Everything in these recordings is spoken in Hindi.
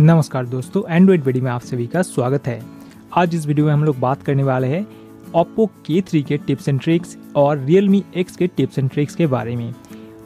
नमस्कार दोस्तों एंड्रॉइड वीडियो में आप सभी का स्वागत है। आज इस वीडियो में हम लोग बात करने वाले हैं ओप्पो के थ्री के टिप्स एंड ट्रिक्स और रियल मी एक्स के टिप्स एंड ट्रिक्स के बारे में।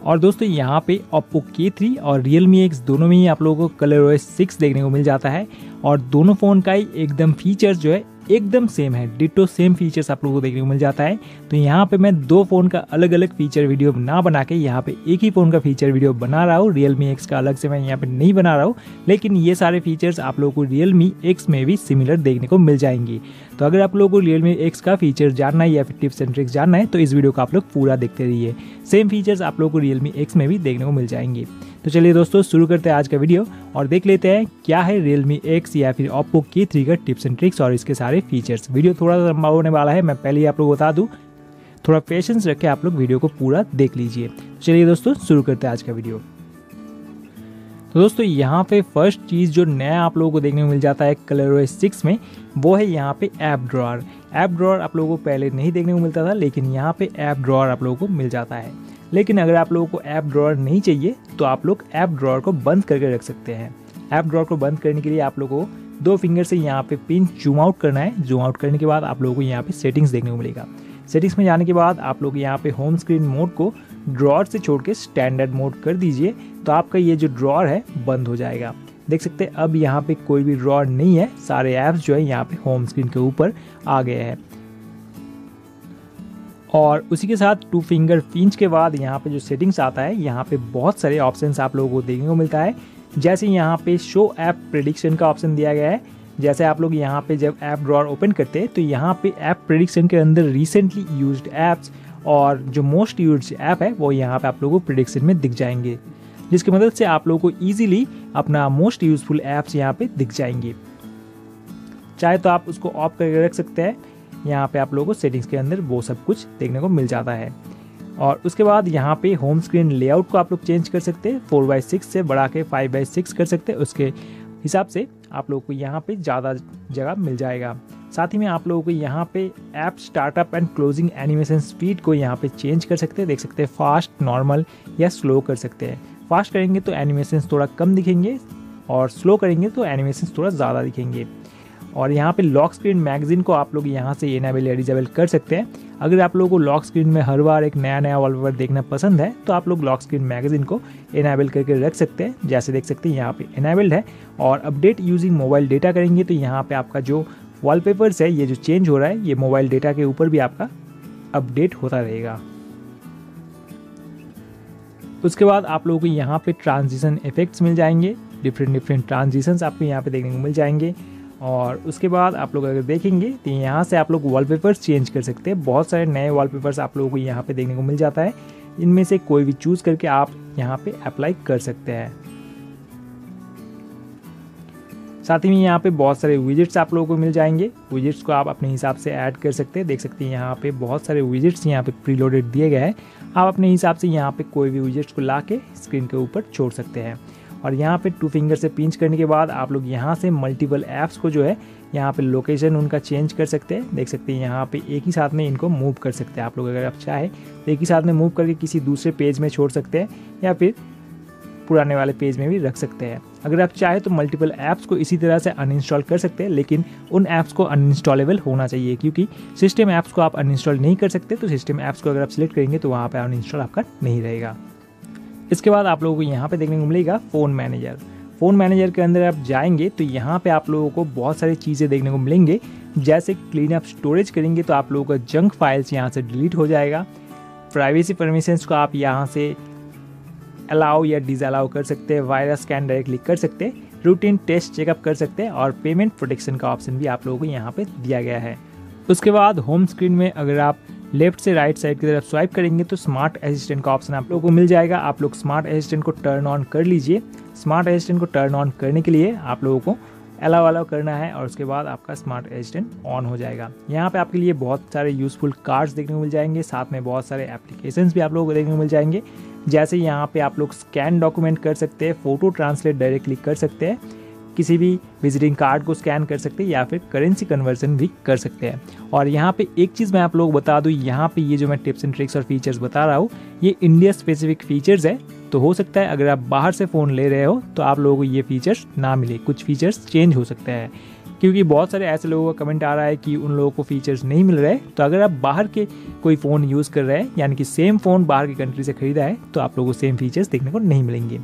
और दोस्तों, यहाँ पे Oppo K3 और रियल मी एक्स दोनों में ही आप लोगों को कलर ओएस सिक्स देखने को मिल जाता है। और दोनों फ़ोन का ही एकदम फीचर्स जो है एकदम सेम है। डिटो सेम फीचर्स आप लोगों को देखने को मिल जाता है। तो यहाँ पे मैं दो फ़ोन का अलग अलग फीचर वीडियो ना बना के यहाँ पे एक ही फ़ोन का फीचर वीडियो बना रहा हूँ। रियल मी एक्स का अलग से मैं यहाँ पे नहीं बना रहा हूँ। लेकिन ये सारे फीचर्स आप लोगों को रियल मी एक्स में भी सिमिलर देखने को मिल जाएँगी। तो अगर आप लोगों को रियल मी एक्स का फीचर जानना है या फिर टिप्स एंड ट्रिक्स जानना है तो इस वीडियो को आप लोग पूरा देखते रहिए। सेम फीचर्स आप लोगों को रियल मी एक्स में भी देखने को मिल जाएँगे। तो चलिए दोस्तों, शुरू करते हैं आज का वीडियो और देख लेते हैं क्या है Realme X या फिर Oppo K3 का टिप्स एंड ट्रिक्स और इसके सारे फीचर्स वीडियो थोड़ा सा लंबा होने वाला है, मैं पहले ही आप लोग बता दूँ। थोड़ा पेशेंस रख, आप लोग वीडियो को पूरा देख लीजिए। चलिए दोस्तों, शुरू करते हैं आज का वीडियो तो दोस्तों, यहाँ पे फ़र्स्ट चीज़ जो नया आप लोगों को देखने को मिल जाता है कलर सिक्स में, वो है यहाँ पे ऐप ड्रॉर ऐप ड्रॉर आप लोगों को पहले नहीं देखने को मिलता था, लेकिन यहाँ पे ऐप ड्रॉर आप लोगों को मिल जाता है। लेकिन अगर आप लोगों को ऐप ड्रॉर नहीं चाहिए तो आप लोग ऐप ड्रॉर को बंद करके रख सकते हैं। ऐप ड्रॉर को बंद करने के लिए आप लोगों को दो फिंगर से यहाँ पे पिन जूम आउट करना है। जूम आउट करने के बाद आप लोगों को यहाँ पे सेटिंग्स देखने को मिलेगा। सेटिंग्स में जाने के बाद आप लोग यहाँ पे होम स्क्रीन मोड को ड्रॉर से छोड़ के स्टैंडर्ड मोड कर दीजिए तो आपका ये जो ड्रॉर है, बंद हो जाएगा। देख सकते हैं, अब यहाँ पे कोई भी ड्रॉर नहीं है। सारे ऐप्स जो है यहाँ पे होम स्क्रीन के ऊपर आ गए हैं। और उसी के साथ टू फिंगर पिंच के बाद यहाँ पे जो सेटिंग्स आता है, यहाँ पे बहुत सारे ऑप्शंस आप लोगों को देखने को मिलता है। जैसे यहाँ पे शो ऐप प्रिडिक्शन का ऑप्शन दिया गया है। जैसे आप लोग यहाँ पे जब ऐप ड्रॉर ओपन करते हैं तो यहाँ पे ऐप प्रिडिक्शन के अंदर रिसेंटली यूज्ड ऐप्स और जो मोस्ट यूज़ ऐप है, वो यहाँ पे आप लोगों को प्रिडिक्शन में दिख जाएँगे। जिसकी मदद से आप लोगों को ईजिली अपना मोस्ट यूजफुल ऐप्स यहाँ पे दिख जाएँगे। चाहे तो आप उसको ऑफ़ करके रख सकते हैं। यहाँ पे आप लोगों को सेटिंग्स के अंदर वो सब कुछ देखने को मिल जाता है। और उसके बाद यहाँ पे होम स्क्रीन लेआउट को आप लोग चेंज कर सकते हैं फोर बाई सिक्स से बढ़ा के फाइव बाई सिक्स कर सकते हैं, उसके हिसाब से आप लोगों को यहाँ पे ज़्यादा जगह मिल जाएगा। साथ ही में आप लोगों को यहाँ पे app startup and closing animation speed को यहाँ पे चेंज कर सकते हैं, देख सकते हैं फास्ट नॉर्मल या स्लो कर सकते हैं। फास्ट करेंगे तो एनिमेशन थोड़ा कम दिखेंगे और स्लो करेंगे तो एनिमेशन थोड़ा ज़्यादा दिखेंगे। और यहाँ पे लॉक स्क्रीन मैगजीन को आप लोग यहाँ से एनाबल या डिजेबल कर सकते हैं। अगर आप लोगों को लॉक स्क्रीन में हर बार एक नया नया वॉलपेपर देखना पसंद है तो आप लोग लॉक स्क्रीन मैगजीन को एनाबल करके रख सकते हैं, जैसे देख सकते हैं यहाँ पे एनाबल्ड है। और अपडेट यूजिंग मोबाइल डेटा करेंगे तो यहाँ पे आपका जो वॉलपेपर्स है, ये जो चेंज हो रहा है, ये मोबाइल डेटा के ऊपर भी आपका अपडेट होता रहेगा। उसके बाद आप लोगों को यहाँ पे ट्रांजिशन इफेक्ट्स मिल जाएँगे। डिफरेंट डिफरेंट ट्रांजिशंस आपको यहाँ पे देखने को मिल जाएँगे। और उसके बाद आप लोग अगर देखेंगे तो यहाँ से आप लोग वॉलपेपर्स चेंज कर सकते हैं। बहुत सारे नए वॉलपेपर्स आप लोगों को यहाँ पे देखने को मिल जाता है। इनमें से कोई भी चूज़ करके आप यहाँ पे अप्लाई कर सकते हैं। साथ ही में यहाँ पे बहुत सारे विजिट्स आप लोगों को मिल जाएँगे। विजिट्स को आप अपने हिसाब से ऐड कर सकते हैं। देख सकते हैं यहाँ पे बहुत सारे विजिट्स यहाँ पे प्रीलोडेड दिए गए हैं। आप अपने हिसाब से यहाँ पे कोई भी विजिट्स को ला के स्क्रीन के ऊपर छोड़ सकते हैं। और यहाँ पे टू फिंगर से पिंच करने के बाद आप लोग यहाँ से मल्टीपल ऐप्स को जो है, यहाँ पे लोकेशन उनका चेंज कर सकते हैं। देख सकते हैं यहाँ पे एक ही साथ में इनको मूव कर सकते हैं। आप लोग अगर आप चाहे तो एक ही साथ में मूव करके किसी दूसरे पेज में छोड़ सकते हैं या फिर पुराने वाले पेज में भी रख सकते हैं। अगर आप चाहे तो मल्टीपल ऐप्स को इसी तरह से अनइंस्टॉल कर सकते हैं, लेकिन उन ऐप्स को अनइंस्टॉलेबल होना चाहिए, क्योंकि सिस्टम ऐप्स को आप अनइंस्टॉल नहीं कर सकते तो सिस्टम ऐप्स को अगर आप सिलेक्ट करेंगे तो वहाँ पर अनइंस्टॉल आपका नहीं रहेगा। इसके बाद आप लोगों को यहाँ पे देखने को मिलेगा फ़ोन मैनेजर फ़ोन मैनेजर के अंदर आप जाएँगे तो यहाँ पे आप लोगों को बहुत सारी चीज़ें देखने को मिलेंगे। जैसे क्लीन अप स्टोरेज करेंगे तो आप लोगों का जंक फाइल्स यहाँ से डिलीट हो जाएगा। प्राइवेसी परमिशंस को आप यहाँ से अलाउ या डिसअलाउ कर सकते हैं वायरस स्कैन डायरेक्टली कर सकते हैं रूटीन टेस्ट चेकअप कर सकते हैं और पेमेंट प्रोटेक्शन का ऑप्शन भी आप लोगों को यहाँ पे दिया गया है। उसके बाद होम स्क्रीन में अगर आप लेफ़्ट से राइट साइड की तरफ़ स्वाइप करेंगे तो स्मार्ट असिस्टेंट का ऑप्शन आप लोगों को मिल जाएगा। आप लोग स्मार्ट असिस्टेंट को टर्न ऑन कर लीजिए। स्मार्ट असिस्टेंट को टर्न ऑन करने के लिए आप लोगों को अलाव अलाव करना है और उसके बाद आपका स्मार्ट असिस्टेंट ऑन हो जाएगा। यहाँ पे आपके लिए बहुत सारे यूज़फुल कार्ड्स देखने को मिल जाएँगे। साथ में बहुत सारे एप्लीकेशंस भी आप लोगों को देखने को मिल जाएँगे। जैसे यहाँ पे आप लोग स्कैन डॉक्यूमेंट कर सकते हैं, फ़ोटो ट्रांसलेट डायरेक्टली कर सकते हैं। किसी भी विजिटिंग कार्ड को स्कैन कर सकते हैं या फिर करेंसी कन्वर्जन भी कर सकते हैं। और यहाँ पे एक चीज़ मैं आप लोग बता दूँ, यहाँ पे ये जो मैं टिप्स एंड ट्रिक्स और फीचर्स बता रहा हूँ, ये इंडिया स्पेसिफिक फीचर्स है। तो हो सकता है अगर आप बाहर से फ़ोन ले रहे हो तो आप लोगों को ये फीचर्स ना मिले। कुछ फीचर्स चेंज हो सकते हैं। क्योंकि बहुत सारे ऐसे लोगों का कमेंट आ रहा है कि उन लोगों को फीचर्स नहीं मिल रहे तो अगर आप बाहर के कोई फ़ोन यूज़ कर रहे हैं, यानी कि सेम फ़ोन बाहर की कंट्री से ख़रीदा है तो आप लोगों को सेम फीचर्स देखने को नहीं मिलेंगे।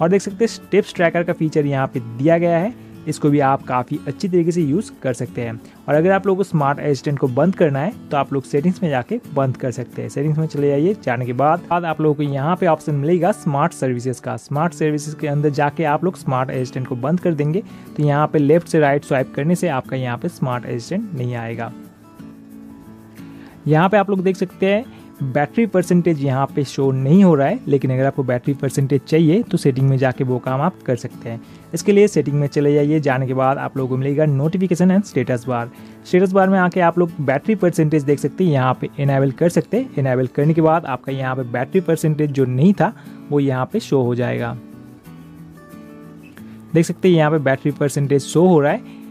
और देख सकते हैं स्टेप्स ट्रैकर का फीचर यहाँ पे दिया गया है। इसको भी आप काफ़ी अच्छी तरीके से यूज़ कर सकते हैं। और अगर आप लोगों को स्मार्ट असिस्टेंट को बंद करना है तो आप लोग सेटिंग्स में जाके बंद कर सकते हैं। सेटिंग्स में चले जाइए, जाने के बाद बाद आप लोगों को यहाँ पे ऑप्शन मिलेगा स्मार्ट सर्विसेज़ का। स्मार्ट सर्विसेज़ के अंदर जाके आप लोग स्मार्ट असिस्टेंट को बंद कर देंगे तो यहाँ पे लेफ़्ट से राइट स्वाइप करने से आपका यहाँ पे स्मार्ट असिस्टेंट नहीं आएगा। यहाँ पे आप लोग देख सकते हैं बैटरी परसेंटेज यहाँ पे शो नहीं हो रहा है, लेकिन अगर आपको बैटरी परसेंटेज चाहिए तो सेटिंग में जाके वो काम आप कर सकते हैं। इसके लिए सेटिंग में चले जाइए, जाने के बाद आप लोगों को मिलेगा notification and status bar status bar में आके आप लोग बैटरी परसेंटेज देख सकते हैं, यहाँ पे इनेबल कर सकते हैं। इनेबल करने के बाद आपका यहाँ पे बैटरी परसेंटेज जो नहीं था, वो यहाँ पे शो हो जाएगा। देख सकते हैं, यहाँ पे बैटरी परसेंटेज शो हो रहा है।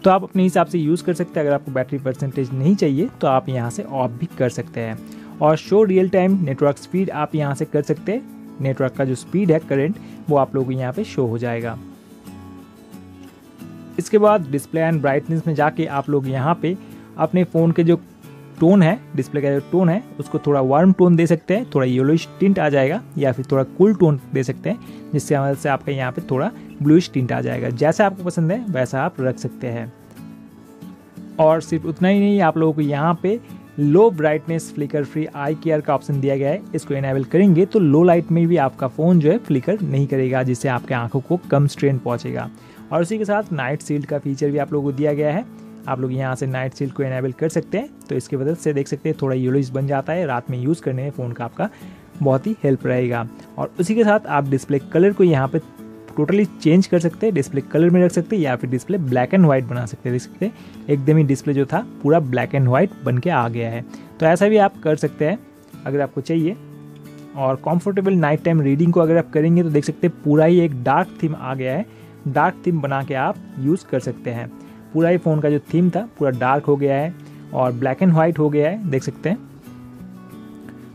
तो आप अपने हिसाब से यूज़ कर सकते हैं। अगर आपको बैटरी परसेंटेज नहीं चाहिए तो आप यहाँ से ऑफ़ भी कर सकते हैं। और show real time network speed आप यहाँ से कर सकते हैं। नेटवर्क का जो स्पीड है करेंट वो आप लोगों को यहाँ पर शो हो जाएगा। इसके बाद डिस्प्ले एंड ब्राइटनेस में जाके आप लोग यहाँ पे अपने फ़ोन के जो टोन है डिस्प्ले का जो टोन है, उसको थोड़ा वार्म टोन दे सकते हैं, थोड़ा येलोइश टिंट आ जाएगा, या फिर थोड़ा कूल टोन दे सकते हैं, जिससे मदद से आपका यहाँ पे थोड़ा ब्लूइश टिंट आ जाएगा। जैसा आपको पसंद है, वैसा आप रख सकते हैं। और सिर्फ़ उतना ही नहीं, आप लोगों को यहाँ पे low brightness flicker free eye care का ऑप्शन दिया गया है। इसको इनेबल करेंगे तो लो लाइट में भी आपका फ़ोन जो है फ्लिकर नहीं करेगा, जिससे आपके आँखों को कम स्ट्रेन पहुँचेगा। और उसी के साथ नाइट सील्ड का फीचर भी आप लोगों को दिया गया है। आप लोग यहाँ से नाइट सील को इनेबल कर सकते हैं तो इसकी वजह से देख सकते हैं, थोड़ा येलोइस बन जाता है, रात में यूज़ करने में फ़ोन का आपका बहुत ही हेल्प रहेगा। और उसी के साथ आप डिस्प्ले कलर को यहाँ पे टोटली चेंज कर सकते हैं डिस्प्ले कलर में रख सकते हैं, या फिर डिस्प्ले ब्लैक एंड व्हाइट बना सकते हैं। देख सकते हैं, एकदम ही डिस्प्ले जो था, पूरा ब्लैक एंड व्हाइट बन के आ गया है। तो ऐसा भी आप कर सकते हैं, अगर आपको चाहिए। और कंफर्टेबल नाइट टाइम रीडिंग को अगर आप करेंगे तो देख सकते हैं, पूरा ही एक डार्क थीम आ गया है। डार्क थीम बना के आप यूज़ कर सकते हैं। पूरा ही फ़ोन का जो थीम था, पूरा डार्क हो गया है और ब्लैक एंड वाइट हो गया है, देख सकते हैं।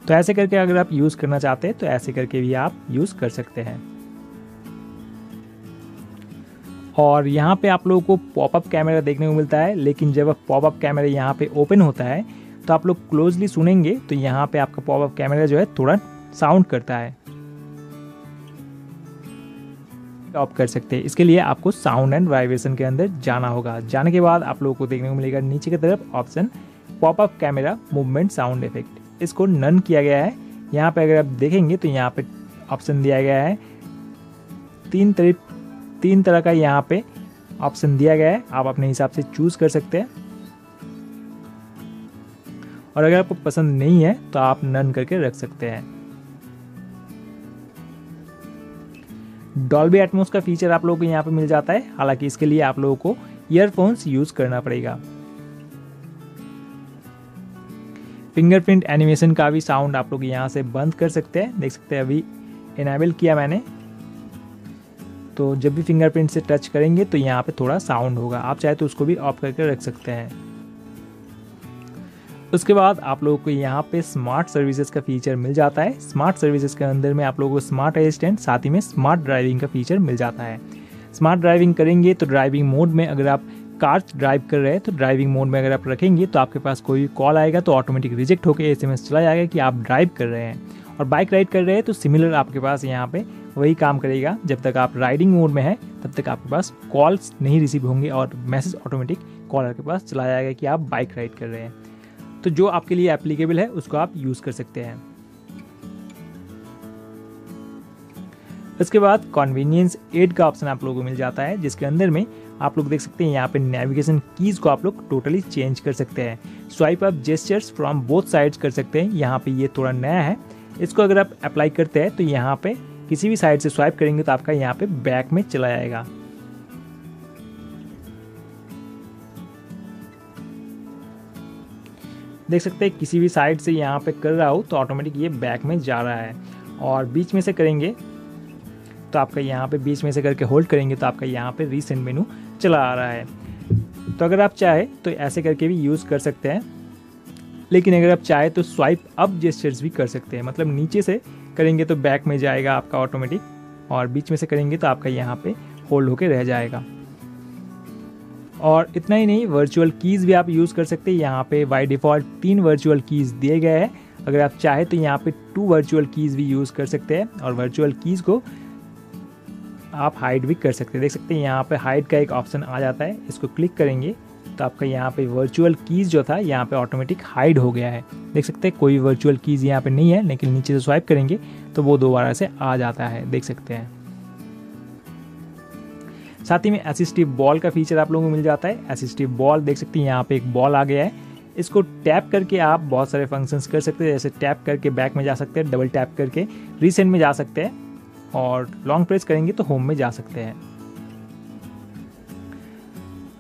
तो ऐसे करके अगर आप यूज़ करना चाहते हैं तो ऐसे करके भी आप यूज़ कर सकते हैं। और यहाँ पे आप लोगों को पॉपअप कैमरा देखने को मिलता है, लेकिन जब पॉपअप कैमरा यहाँ पे ओपन होता है तो आप लोग क्लोजली सुनेंगे तो यहाँ पे आपका पॉपअप कैमरा जो है, थोड़ा साउंड करता है। ऑफ़ कर सकते हैं। इसके लिए आपको साउंड एंड वाइब्रेशन के अंदर जाना होगा। जाने के बाद आप लोगों को देखने को मिलेगा नीचे की तरफ़ option popup camera movement sound effect इसको नन किया गया है। यहाँ पे अगर आप देखेंगे तो यहाँ पे ऑप्शन दिया गया है। तीन तरह तीन तरह का यहाँ पे ऑप्शन दिया गया है। आप अपने हिसाब से चूज़ कर सकते हैं। और अगर आपको पसंद नहीं है तो आप नन करके रख सकते हैं। डॉल्बी एटमोस का फीचर आप लोगों को यहाँ पे मिल जाता है। हालाँकि इसके लिए आप लोगों को ईयरफोन्स यूज़ करना पड़ेगा। फिंगरप्रिंट एनिमेशन का भी साउंड आप लोग यहाँ से बंद कर सकते हैं। देख सकते हैं, अभी इनेबल किया मैंने। तो जब भी फिंगरप्रिंट से टच करेंगे तो यहाँ पे थोड़ा साउंड होगा। आप चाहे तो उसको भी ऑफ़ करके रख सकते हैं। उसके बाद आप लोगों को यहाँ पे स्मार्ट सर्विसेज़ का फीचर मिल जाता है। स्मार्ट सर्विसेज़ के अंदर में आप लोगों को स्मार्ट असिस्टेंट साथ ही में स्मार्ट ड्राइविंग का फीचर मिल जाता है। स्मार्ट ड्राइविंग करेंगे तो ड्राइविंग मोड में अगर आप कार ड्राइव कर रहे हैं तो ड्राइविंग मोड में अगर आप रखेंगे तो आपके पास कोई कॉल आएगा तो ऑटोमेटिक रिजेक्ट होकर एस चला जाएगा कि आप ड्राइव कर रहे हैं। और बाइक राइड कर रहे हैं तो सिमिलर आपके पास यहाँ पे वही काम करेगा। जब तक आप राइडिंग मोड में है, तब तक आपके पास कॉल्स नहीं रिसीव होंगे और मैसेज ऑटोमेटिक कॉलर के पास चला जाएगा कि आप बाइक राइड कर रहे हैं। तो जो आपके लिए एप्लीकेबल है, उसको आप यूज़ कर सकते हैं। उसके बाद कॉन्वीनियंस एड का ऑप्शन आप लोगों को मिल जाता है, जिसके अंदर में आप लोग देख सकते हैं यहाँ पे नेविगेशन कीज़ को आप लोग टोटली चेंज कर सकते हैं। Swipe up gestures from both sides कर सकते हैं। यहाँ पे ये थोड़ा नया है। इसको अगर आप अप्लाई करते हैं तो यहाँ पे किसी भी साइड से स्वाइप करेंगे तो आपका यहाँ पे बैक में चला जाएगा। देख सकते हैं, किसी भी साइड से यहाँ पे कर रहा हो तो ऑटोमेटिक ये बैक में जा रहा है। और बीच में से करेंगे तो आपका यहाँ पे बीच में से करके होल्ड करेंगे तो आपका यहाँ पे रीसेंट मेनू चला आ रहा है। तो अगर आप चाहे तो ऐसे करके भी यूज़ कर सकते हैं। लेकिन अगर आप चाहे तो स्वाइप अप जेस्चर्स भी कर सकते हैं। मतलब नीचे से करेंगे तो बैक में जाएगा आपका ऑटोमेटिक और बीच में से करेंगे तो आपका यहाँ पे होल्ड होके रह जाएगा। और इतना ही नहीं वर्चुअल कीज़ भी आप यूज़ कर सकते हैं। यहाँ पे बाई डिफ़ॉल्ट तीन वर्चुअल कीज़ दिए गए हैं। अगर आप चाहे तो यहाँ पे टू वर्चुअल कीज़ भी यूज़ कर सकते हैं और वर्चुअल कीज़ को आप हाइड भी कर सकते हैं। देख सकते हैं, यहाँ पे हाइड का एक ऑप्शन आ जाता है। इसको क्लिक करेंगे तो आपका यहाँ पे वर्चुअल कीज़ जो था, यहाँ पे ऑटोमेटिक हाइड हो गया है। देख सकते हैं, कोई वर्चुअल कीज़ यहाँ पे नहीं है, लेकिन नीचे से स्वाइप करेंगे तो वो दोबारा से आ जाता है। देख सकते हैं। साथ ही में असिस्टिव बॉल का फीचर आप लोगों को मिल जाता है। असिस्टिव बॉल देख सकते हैं यहाँ पे एक बॉल आ गया है। इसको टैप करके आप बहुत सारे फ़ंक्शंस कर सकते हैं। जैसे टैप करके बैक में जा सकते हैं डबल टैप करके रिसेंट में जा सकते हैं और लॉन्ग प्रेस करेंगे तो होम में जा सकते हैं।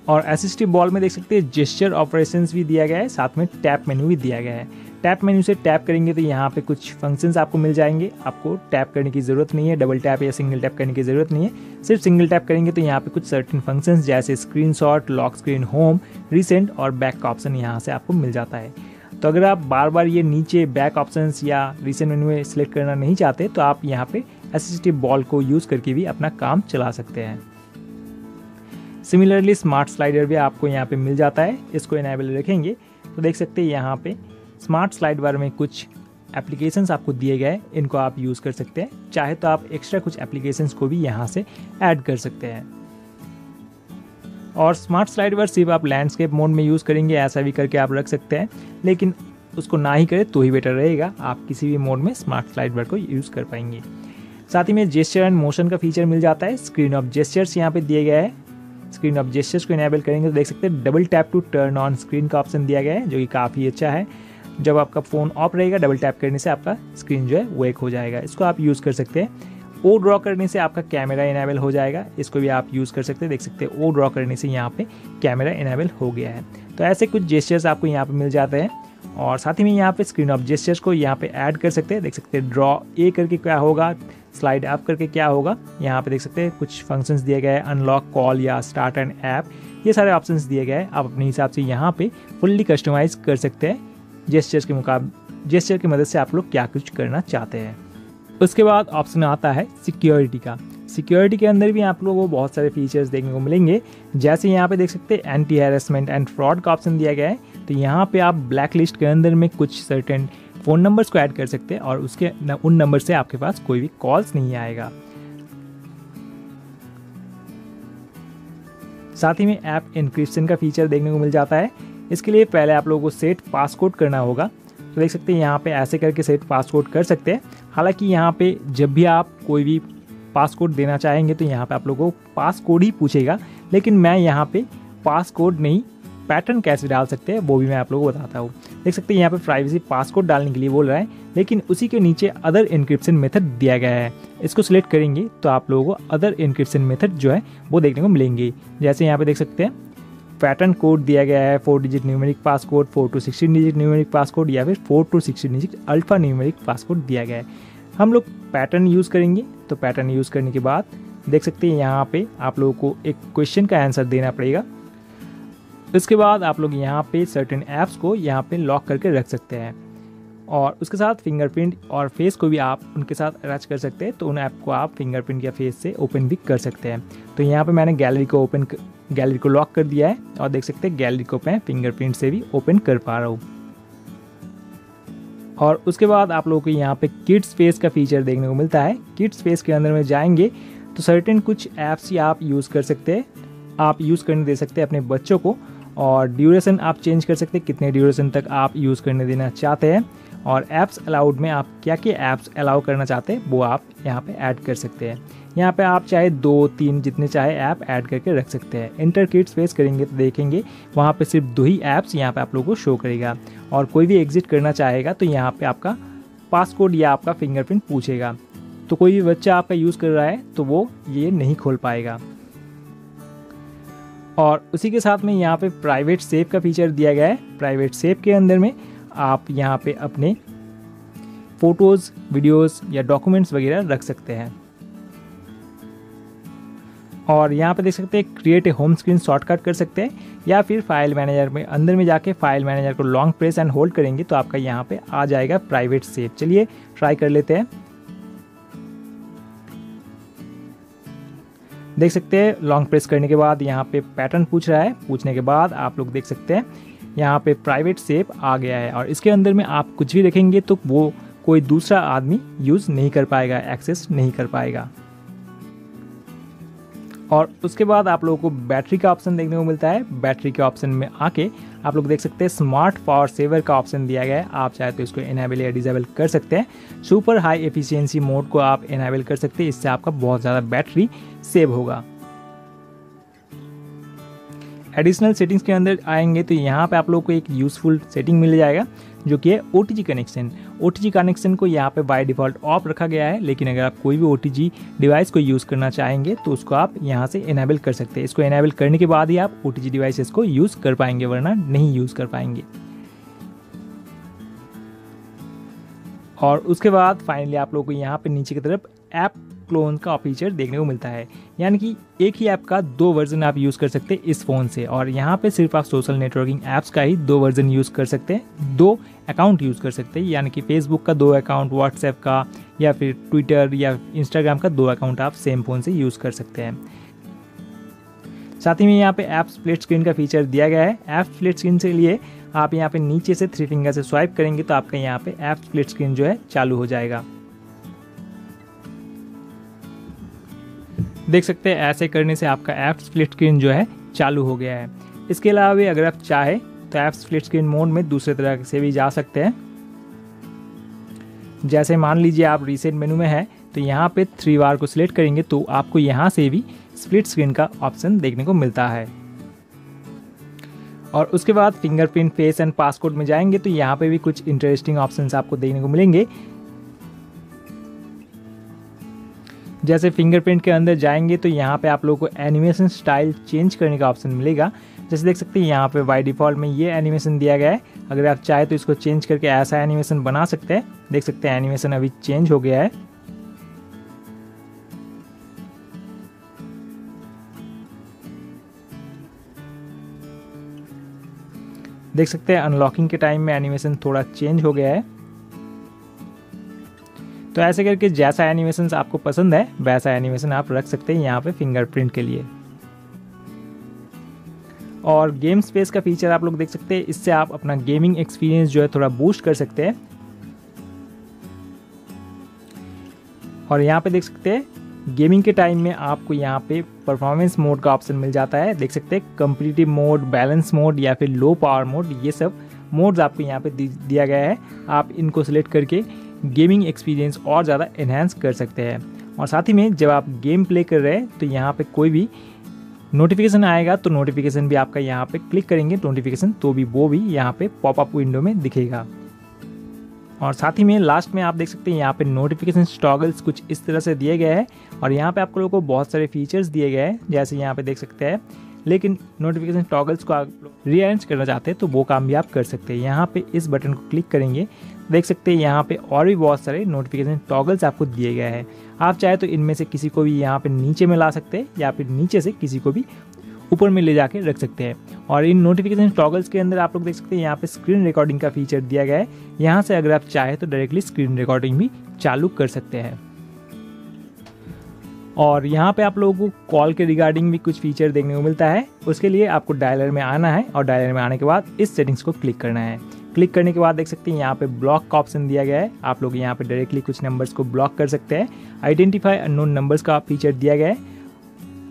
और असिस्टिव बॉल में देख सकते हैं जेस्चर ऑपरेशंस भी दिया गया है, साथ में टैप मेन्यू भी दिया गया है। टैप मेन्यू से टैप करेंगे तो यहाँ पे कुछ फ़ंक्शंस आपको मिल जाएँगे। आपको टैप करने की ज़रूरत नहीं है डबल टैप या सिंगल टैप करने की ज़रूरत नहीं है। सिर्फ़ सिंगल टैप करेंगे तो यहाँ पे कुछ सर्टेन फ़ंक्शंस जैसे screenshot lock screen home recent और बैक का ऑप्शन यहाँ से आपको मिल जाता है। तो अगर आप बार बार ये नीचे बैक ऑप्शन या रिसेंट मेन्यू में सिलेक्ट करना नहीं चाहते तो आप यहाँ पे असिस्टिव बॉल को यूज़ करके भी अपना काम चला सकते हैं। सिमिलरली स्मार्ट स्लाइडर भी आपको यहाँ पे मिल जाता है। इसको इनेबल रखेंगे तो देख सकते हैं यहाँ पे स्मार्ट स्लाइड बार में कुछ एप्लीकेशंस आपको दिए गए इनको आप यूज़ कर सकते हैं। चाहे तो आप एक्स्ट्रा कुछ एप्लीकेशंस को भी यहाँ से ऐड कर सकते हैं। और स्मार्ट स्लाइड बार सिर्फ़ आप लैंडस्केप मोड में यूज़ करेंगे, ऐसा भी करके आप रख सकते हैं। लेकिन उसको ना ही करें तो ही बेटर रहेगा। आप किसी भी मोड में स्मार्ट स्लाइड बार को यूज़ कर पाएँगे। साथ ही में जेस्चर एंड मोशन का फीचर मिल जाता है। स्क्रीन ऑफ़ जेस्चर्स यहाँ पे दिए गए हैं। स्क्रीन ऑफ़ जेस्चर्स को इनेबल करेंगे तो देख सकते हैं। Double tap to turn on screen का ऑप्शन दिया गया है, जो कि काफ़ी अच्छा है। जब आपका फ़ोन ऑफ़ रहेगा डबल टैप करने से आपका स्क्रीन जो है वो एक हो जाएगा। इसको आप यूज़ कर सकते हैं। ओ ड्रॉ करने से आपका कैमरा इनेबल हो जाएगा। इसको भी आप यूज़ कर सकते हैं। देख सकते हैं ओ ड्रॉ करने से यहाँ पे कैमरा इनेबल हो गया है। तो ऐसे कुछ जेस्चर्स आपको यहाँ पे मिल जाते हैं। और साथ ही में यहाँ पे स्क्रीन ऑफ़ जेस्चर्स को यहाँ पे ऐड कर सकते हैं। देख सकते हैं ड्रॉ ए करके क्या होगा स्लाइड अप करके क्या होगा। यहाँ पे देख सकते हैं, कुछ फ़ंक्शंस दिए गए हैं अनलॉक कॉल या स्टार्ट एंड ऐप ये सारे ऑप्शंस दिए गए हैं। आप अपने हिसाब से यहाँ पे फुल्ली कस्टमाइज कर सकते हैं। जेस्चर्स के मुकाबले जेस्चर की मदद से आप लोग क्या कुछ करना चाहते हैं। उसके बाद ऑप्शन आता है सिक्योरिटी का। सिक्योरिटी के अंदर भी आप लोगों को बहुत सारे फीचर्स देखने को मिलेंगे। जैसे यहाँ पे देख सकते हैं एंटी हैरेसमेंट एंड फ्रॉड का ऑप्शन दिया गया है। तो यहाँ पे आप ब्लैक लिस्ट के अंदर में कुछ सर्टेन फ़ोन नंबर्स को ऐड कर सकते हैं और उसके न, उन नंबर से आपके पास कोई भी कॉल्स नहीं आएगा। साथ ही में ऐप इंक्रिप्शन का फीचर देखने को मिल जाता है। इसके लिए पहले आप लोगों को सेट पासकोड करना होगा। तो देख सकते हैं यहाँ पे ऐसे करके सेट पासकोड कर सकते हैं। हालाँकि यहाँ पे जब भी आप कोई भी पासकोड देना चाहेंगे तो यहाँ पे आप लोगों को पासकोड ही पूछेगा। लेकिन मैं यहाँ पे पासकोड नहीं पैटर्न कैसे डाल सकते हैं वो भी मैं आप लोगों को बताता हूँ। देख सकते हैं यहाँ पे प्राइवेसी पासकोड डालने के लिए बोल रहा है, लेकिन उसी के नीचे अदर इंक्रिप्शन मेथड दिया गया है। इसको सिलेक्ट करेंगे तो आप लोगों को अदर इंक्रिप्शन मेथड जो है वो देखने को मिलेंगे। जैसे यहाँ पे देख सकते हैं पैटर्न कोड दिया गया है four digit numeric passcode four to sixteen digit numeric passcode या फिर four to sixteen digit alpha numeric passcode दिया गया है। हम लोग पैटर्न यूज़ करेंगे तो पैटर्न यूज़ करने के बाद देख सकते हैं यहाँ पे आप लोगों को एक क्वेश्चन का आंसर देना पड़ेगा। इसके बाद आप लोग यहाँ पे सर्टेन ऐप्स को यहाँ पे लॉक करके रख सकते हैं। और उसके साथ फिंगरप्रिंट और फेस को भी आप उनके साथ अटैच कर सकते हैं तो उन ऐप को आप फिंगरप्रिंट या फेस से ओपन भी कर सकते हैं। तो यहाँ पे मैंने गैलरी को ओपन गैलरी को लॉक कर दिया है और देख सकते हैं गैलरी को मैं फिंगरप्रिंट से भी ओपन कर पा रहा हूँ। और उसके बाद आप लोगों को यहाँ पे किड्स फेस का फीचर देखने को मिलता है। किड्स फेस के अंदर में जाएँगे तो सर्टेन कुछ ऐप्स ही आप यूज़ कर सकते हैं। आप यूज़ करने दे सकते हैं अपने बच्चों को और ड्यूरेशन आप चेंज कर सकते हैं, कितने ड्यूरेशन तक आप यूज़ करने देना चाहते हैं। और ऐप्स अलाउड में आप क्या क्या ऐप्स अलाउ करना चाहते हैं, वो आप यहाँ पे ऐड कर सकते हैं। यहाँ पे आप चाहे दो, तीन, जितने चाहे ऐप ऐड करके रख सकते हैं। इंटर किट स्पेस करेंगे तो देखेंगे, वहाँ पे सिर्फ़ दो ही ऐप्स यहाँ पे आप लोगों को शो करेगा। और कोई भी एग्जिट करना चाहेगा तो यहाँ पे आपका पासकोड या आपका फिंगरप्रिंट पूछेगा। तो कोई भी बच्चा आपका यूज़ कर रहा है तो वो ये नहीं खोल पाएगा। और उसी के साथ में यहाँ पे प्राइवेट सेव का फीचर दिया गया है। प्राइवेट सेव के अंदर में आप यहाँ पे अपने फ़ोटोज़ वीडियोस या डॉक्यूमेंट्स वगैरह रख सकते हैं। और यहाँ पे देख सकते हैं create a home screen shortcut कर सकते हैं, या फिर फ़ाइल मैनेजर में अंदर में जाके फ़ाइल मैनेजर को लॉन्ग प्रेस एंड होल्ड करेंगे तो आपका यहाँ पे आ जाएगा प्राइवेट सेव चलिए ट्राई कर लेते हैं। देख सकते हैं लॉन्ग प्रेस करने के बाद यहाँ पे पैटर्न पूछ रहा है। पूछने के बाद आप लोग देख सकते हैं यहाँ पे प्राइवेट सेव आ गया है और इसके अंदर में आप कुछ भी रखेंगे तो वो कोई दूसरा आदमी यूज़ नहीं कर पाएगा एक्सेस नहीं कर पाएगा। और उसके बाद आप लोगों को बैटरी का ऑप्शन देखने को मिलता है। बैटरी के ऑप्शन में आके आप लोग देख सकते हैं स्मार्ट पावर सेवर का ऑप्शन दिया गया है। आप चाहे तो इसको इनेबल या डिजेबल कर सकते हैं। सुपर हाई एफिशिएंसी मोड को आप इनेबल कर सकते हैं। इससे आपका बहुत ज़्यादा बैटरी सेव होगा। एडिशनल सेटिंग्स के अंदर आएँगे तो यहाँ पे आप लोग को एक यूज़फुल सेटिंग मिल जाएगा, जो कि है ओ कनेक्शन ओटीजी कनेक्शन को यहाँ पे बाय डिफ़ॉल्ट ऑफ़ रखा गया है, लेकिन अगर आप कोई भी ओटीजी डिवाइस को यूज़ करना चाहेंगे तो उसको आप यहाँ से इनेबल कर सकते हैं। इसको इनेबल करने के बाद ही आप ओ डिवाइसेस को यूज़ कर पाएँगे, वरना नहीं यूज़ कर पाएँगे। और उसके बाद फाइनली आप लोग को यहाँ पे नीचे की तरफ़ ऐप क्लोन का फीचर देखने को मिलता है। यानी कि एक ही ऐप का दो वर्जन आप यूज़ कर सकते हैं इस फ़ोन से। और यहाँ पे सिर्फ़ आप सोशल नेटवर्किंग ऐप्स का ही दो वर्जन यूज़ कर सकते हैं। दो अकाउंट यूज़ कर सकते हैं। यानी कि फेसबुक का दो अकाउंट व्हाट्सएप का, या फिर ट्विटर या इंस्टाग्राम का दो अकाउंट आप सेम फ़ोन से यूज़ कर सकते हैं। साथ ही में यहाँ पे ऐप स्प्लिट स्क्रीन का फीचर दिया गया है। ऐप स्प्लिट स्क्रीन से लिए आप यहाँ पे नीचे से थ्री फिंगर से स्वाइप करेंगे तो आपका यहाँ पे ऐप स्प्लिट स्क्रीन जो है चालू हो जाएगा। देख सकते हैं, ऐसे करने से आपका ऐप स्प्लिट स्क्रीन जो है चालू हो गया है। इसके अलावा भी अगर आप चाहे तो ऐप स्प्लिट स्क्रीन मोड में दूसरे तरह से भी जा सकते हैं। जैसे मान लीजिए आप रिसेंट मेनू में है तो यहाँ पे थ्री बार को सिलेक्ट करेंगे तो आपको यहाँ से भी स्प्लिट स्क्रीन का ऑप्शन देखने को मिलता है। और उसके बाद फिंगरप्रिंट फेस एंड पासकोड में जाएँगे तो यहाँ पे भी कुछ इंटरेस्टिंग ऑप्शंस आपको देखने को मिलेंगे। जैसे फिंगरप्रिंट के अंदर जाएँगे तो यहाँ पे आप लोगों को एनिमेशन स्टाइल चेंज करने का ऑप्शन मिलेगा। जैसे देख सकते हैं, यहाँ पे बाई डिफ़ॉल्ट में ये एनिमेशन दिया गया है। अगर आप चाहे तो इसको चेंज करके ऐसा एनिमेशन बना सकते हैं। देख सकते हैं एनिमेशन अभी चेंज हो गया है। देख सकते हैं अनलॉकिंग के टाइम में एनिमेशन थोड़ा चेंज हो गया है। तो ऐसे करके जैसा एनिमेशन आपको पसंद है, वैसा एनिमेशन आप रख सकते हैं यहाँ पे फिंगरप्रिंट के लिए। और गेम स्पेस का फीचर आप लोग देख सकते हैं, इससे आप अपना गेमिंग एक्सपीरियंस जो है थोड़ा बूस्ट कर सकते हैं। और यहाँ पे देख सकते हैं गेमिंग के टाइम में आपको यहाँ पे परफॉर्मेंस मोड का ऑप्शन मिल जाता है। देख सकते हैं कम्पिटिटिव मोड बैलेंस मोड या फिर लो पावर मोड ये सब मोड्स आपको यहाँ पे दिया गया है। आप इनको सिलेक्ट करके गेमिंग एक्सपीरियंस और ज़्यादा इन्हेंस कर सकते हैं। और साथ ही में जब आप गेम प्ले कर रहे हैं तो यहाँ पे कोई भी नोटिफिकेशन आएगा तो नोटिफिकेशन भी आपका यहाँ पे क्लिक करेंगे नोटिफिकेशन तो भी, वो भी यहाँ पे पॉपअप विंडो में दिखेगा। और साथ ही में लास्ट में आप देख सकते हैं, यहाँ पे नोटिफिकेशन स्टॉगल्स कुछ इस तरह से दिए गए हैं, और यहाँ पे आप लोगों को बहुत सारे फीचर्स दिए गए हैं, जैसे यहाँ पे देख सकते हैं। लेकिन नोटिफिकेशन टॉगल्स को आप रीअरेंज करना चाहते हैं तो वो काम भी आप कर सकते हैं। यहाँ पे इस बटन को क्लिक करेंगे देख सकते हैं, यहाँ पे और भी बहुत सारे नोटिफिकेशन टॉगल्स आपको दिए गए हैं। आप चाहे तो इनमें से किसी को भी यहाँ पे नीचे में ला सकते हैं या फिर नीचे से किसी को भी ऊपर में ले जाके रख सकते हैं। और इन नोटिफिकेशन टॉगल्स के अंदर आप लोग देख सकते हैं, यहाँ पे स्क्रीन रिकॉर्डिंग का फीचर दिया गया है। यहाँ से अगर आप चाहे तो डायरेक्टली स्क्रीन रिकॉर्डिंग भी चालू कर सकते हैं। और यहाँ पे आप लोगों को कॉल के रिगार्डिंग भी कुछ फीचर देखने को मिलता है। उसके लिए आपको डायलर में आना है और डायलर में आने के बाद इस सेटिंग्स को क्लिक करना है। क्लिक करने के बाद देख सकते हैं, यहाँ पे ब्लॉक का ऑप्शन दिया गया है। आप लोग यहाँ पे डायरेक्टली कुछ नंबर्स को ब्लॉक कर सकते हैं। आइडेंटिफाई अननोन नंबर्स का फीचर दिया गया है।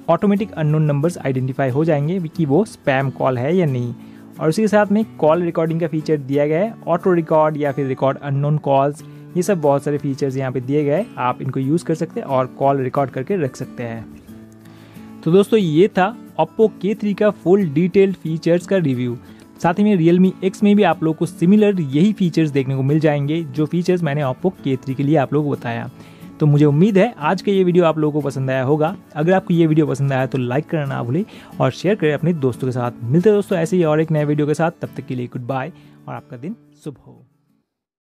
ऑटोमेटिक अननोन नंबर्स आइडेंटिफाई हो जाएँगे कि वो स्पैम कॉल है या नहीं। और उसी के साथ में कॉल रिकॉर्डिंग का फीचर दिया गया है। ऑटो रिकॉर्ड या फिर रिकॉर्ड अननोन कॉल्स ये सब बहुत सारे फीचर्स यहाँ पे दिए गए आप इनको यूज़ कर सकते हैं और कॉल रिकॉर्ड करके रख सकते हैं। तो दोस्तों, ये था ओप्पो के का फुल डिटेल्ड फीचर्स का रिव्यू साथ ही में रियलमी एक्स में भी आप लोग को सिमिलर यही फीचर्स देखने को मिल जाएँगे, जो फीचर्स मैंने ओप्पो के के लिए आप लोग को बताया। तो मुझे उम्मीद है, आज का ये वीडियो आप लोगों को पसंद आया होगा। अगर आपको ये वीडियो पसंद आया तो लाइक करना ना भूलें और शेयर करें अपने दोस्तों के साथ। मिलते हैं दोस्तों ऐसे ही और एक नए वीडियो के साथ। तब तक के लिए गुड बाय और आपका दिन शुभ हो।